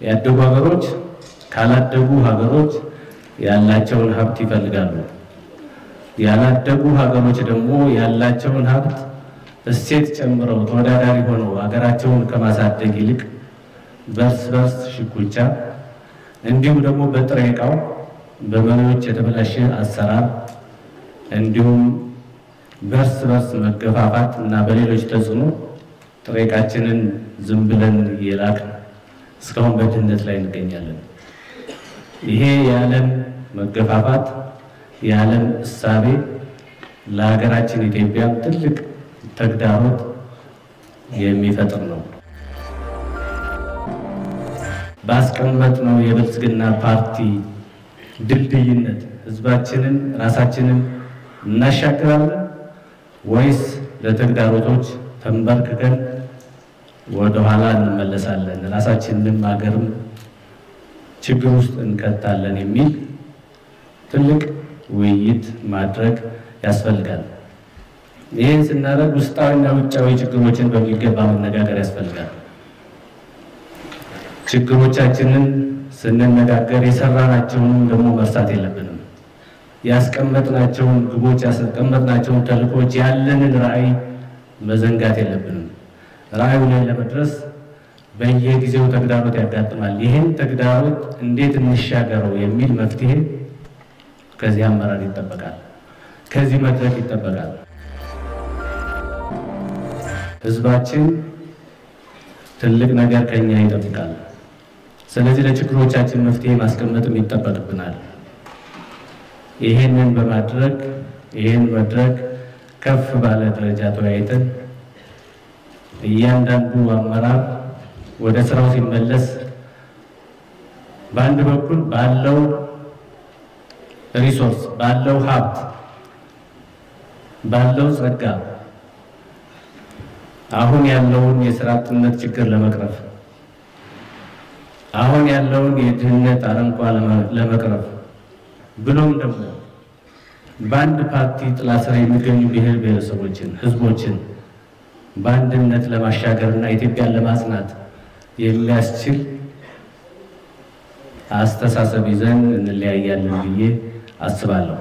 ያደጉ ሀገሮች ካላደጉ ሀገሮች ያላቸውን ሀብት ይፈልጋሉ። ያላደጉ ሀገሮች ደግሞ ያላቸውን ሀብት እሴት ጨምረው ተወዳዳሪ ሆነው ሀገራቸውን ከማሳደግ ይልቅ በርስ በርስ ሽኩቻ እንዲሁም ደግሞ በጥሬ ዕቃው በመሪዎች የተበላሸ አሰራር እንዲሁም በርስ በርስ መገፋፋት እና በሌሎች ተጽዕኖ ጥሬ ዕቃችንን ዝም ብለን እየላክን እስካሁን በድህነት ላይ እንገኛለን። ይሄ የዓለም መገፋፋት የዓለም እሳቤ ለሀገራችን ኢትዮጵያ ትልቅ ተግዳሮት የሚፈጥር ነው። ባስቀመጥነው የብልጽግና ፓርቲ ድልድይነት ህዝባችንን ራሳችንን እናሻግራለን ወይስ ለተግዳሮቶች ተንበርክከን ወደኋላ እንመለሳለን፣ ራሳችንንም ሀገርም ችግር ውስጥ እንከታለን የሚል ትልቅ ውይይት ማድረግ ያስፈልጋል። ይህን ስናደርግ ውስጣዊና ውጫዊ ችግሮችን በሚገባ መነጋገር ያስፈልጋል። ችግሮቻችንን ስንነጋገር የሰራናቸውንም ደግሞ መርሳት የለብንም። ያስቀመጥናቸውን ግቦች፣ ያስቀመጥናቸውን ተልእኮች፣ ያለንን ራዕይ መዘንጋት የለብንም። ራዕዩ ላይ ለመድረስ በየጊዜው ተግዳሮት ያጋጥማል። ይህን ተግዳሮት እንዴት እንሻገረው የሚል መፍትሄ ከዚህ አመራር ይጠበቃል፣ ከዚህ መድረክ ይጠበቃል። ህዝባችን ትልቅ ነገር ከኛ ይጠብቃል። ስለዚህ ለችግሮቻችን መፍትሄ ማስቀመጥም ይጠበቅብናል። ይህንን በማድረግ ይህን መድረክ ከፍ ባለ ደረጃ ተወያይተን እያንዳንዱ አመራር ወደ ስራው ሲመለስ በአንድ በኩል ባለው resource ባለው ሀብት ባለው ጸጋ አሁን ያለውን የስራ አጥነት ችግር ለመቅረፍ አሁን ያለውን የድህነት አረንቋ ለመቅረፍ ብሎም ደግሞ በአንድ ፓርቲ ጥላ ስር የሚገኙ ብሔር ብሔረሰቦችን፣ ህዝቦችን በአንድነት ለማሻገርና ኢትዮጵያን ለማጽናት የሚያስችል አስተሳሰብ ይዘን እንለያያለን ብዬ አስባለሁ።